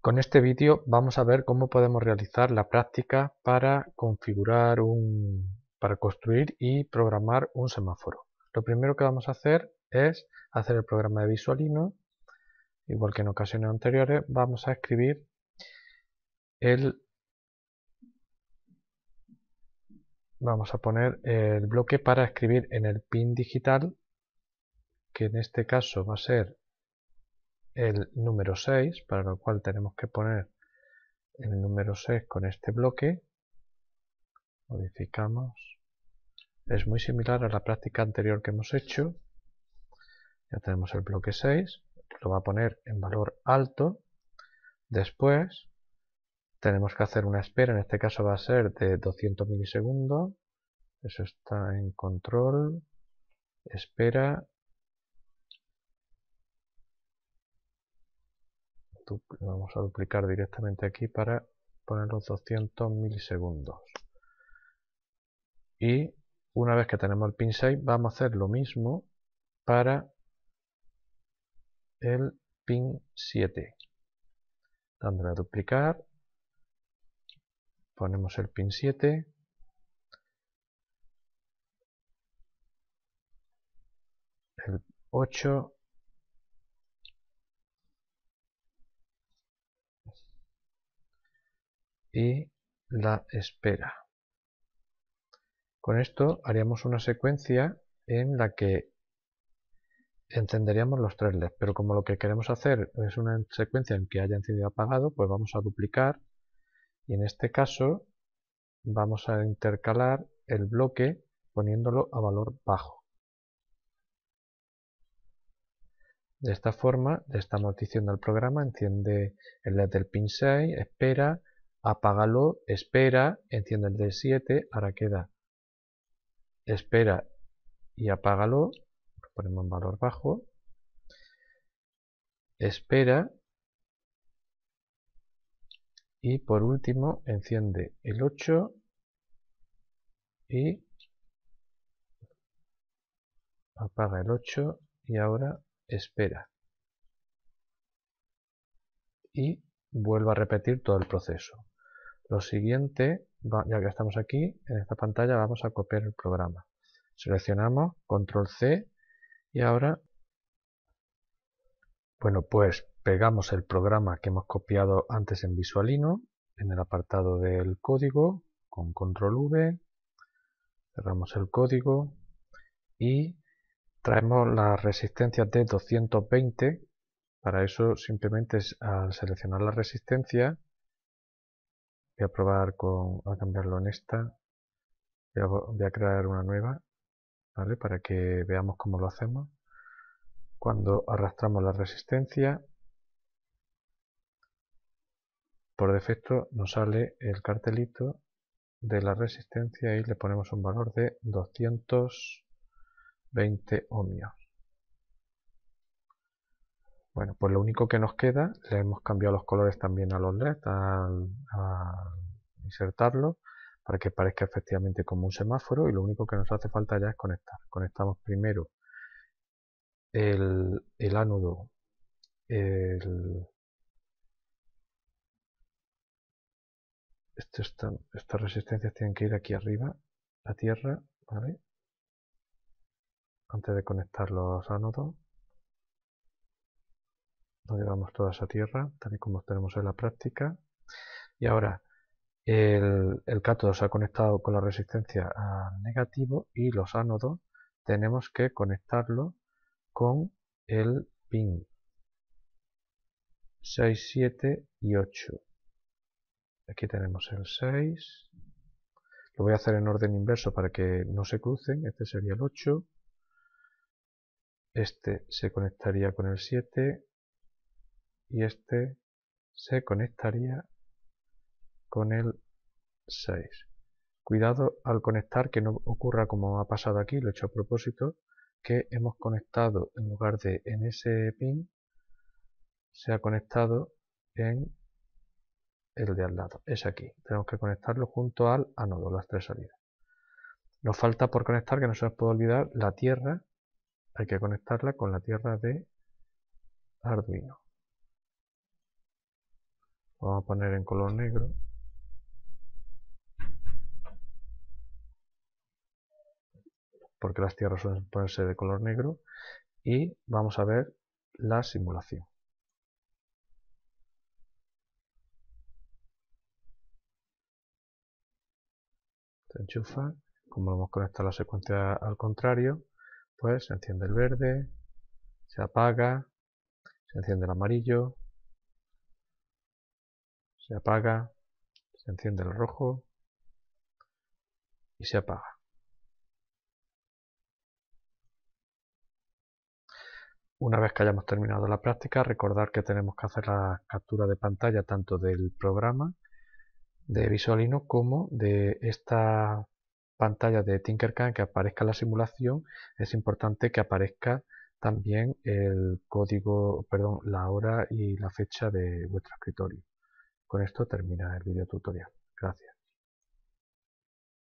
Con este vídeo vamos a ver cómo podemos realizar la práctica para configurar un, para construir y programar un semáforo. Lo primero que vamos a hacer es hacer el programa de Visualino. Igual que en ocasiones anteriores, vamos a escribir el vamos a poner el bloque para escribir en el pin digital que en este caso va a ser el número 6 para lo cual tenemos que poner el número 6 con este bloque. Modificamos. Es muy similar a la práctica anterior que hemos hecho. Ya tenemos el bloque 6 lo va a poner en valor alto. Después tenemos que hacer una espera, en este caso va a ser de 200 milisegundos, eso está en control, espera, vamos a duplicar directamente aquí para poner los 200 milisegundos. Y una vez que tenemos el pin 6 vamos a hacer lo mismo para el pin 7. Dándole a duplicar ponemos el pin 7 el 8 y la espera con esto haríamos una secuencia en la que encenderíamos los tres LEDs pero como lo que queremos hacer es una secuencia en que haya encendido apagado pues vamos a duplicar y en este caso vamos a intercalar el bloque poniéndolo a valor bajo. De esta forma le estamos diciendo al programa, enciende el LED del pin 6, espera, apágalo, espera, enciende el del 7, ahora queda. Espera y apágalo, ponemos en valor bajo, espera y por último enciende el 8 y apaga el 8 y ahora espera. Y vuelvo a repetir todo el proceso. Lo siguiente ya que estamos aquí en esta pantalla vamos a copiar el programa. Seleccionamos control C y ahora bueno pues pegamos el programa que hemos copiado antes en Visualino en el apartado del código con control V cerramos el código y traemos las resistencias de 220 para eso simplemente es al seleccionar la resistencia voy a probar con a cambiarlo en esta voy a, crear una nueva ¿vale? para que veamos cómo lo hacemos cuando arrastramos la resistencia por defecto nos sale el cartelito de la resistencia y le ponemos un valor de 220 ohmios. Bueno, pues lo único que nos queda, le hemos cambiado los colores también a los LED al, insertarlo para que parezca efectivamente como un semáforo y lo único que nos hace falta ya es conectar. Conectamos primero el, ánodo, el, estas resistencias tienen que ir aquí arriba, a tierra, ¿vale? Antes de conectar los ánodos. Lo llevamos todas a tierra, tal y como tenemos en la práctica. Y ahora, el, el cátodo se ha conectado con la resistencia al negativo y los ánodos tenemos que conectarlo con el pin 6, 7 y 8 Aquí tenemos el 6. Lo voy a hacer en orden inverso para que no se crucen. Este sería el 8. Este se conectaría con el 7. Y este se conectaría con el 6. Cuidado al conectar que no ocurra como ha pasado aquí, lo he hecho a propósito, que hemos conectado en lugar de en ese pin, se ha conectado en el de al lado, es aquí. Tenemos que conectarlo junto al ánodo, las tres salidas. Nos falta por conectar, que no se nos puede olvidar, la tierra. Hay que conectarla con la tierra de Arduino. Vamos a poner en color negro. Porque las tierras suelen ponerse de color negro. Y vamos a ver la simulación. Se enchufa. Como lo hemos conectado la secuencia al contrario, pues se enciende el verde, se apaga, se enciende el amarillo, se apaga, se enciende el rojo y se apaga. Una vez que hayamos terminado la práctica, recordar que tenemos que hacer la captura de pantalla tanto del programa de Visualino como de esta pantalla de Tinkercad que aparezca la simulación. Es importante que aparezca también el código, perdón, la hora y la fecha de vuestro escritorio. Con esto termina el video tutorial. Gracias.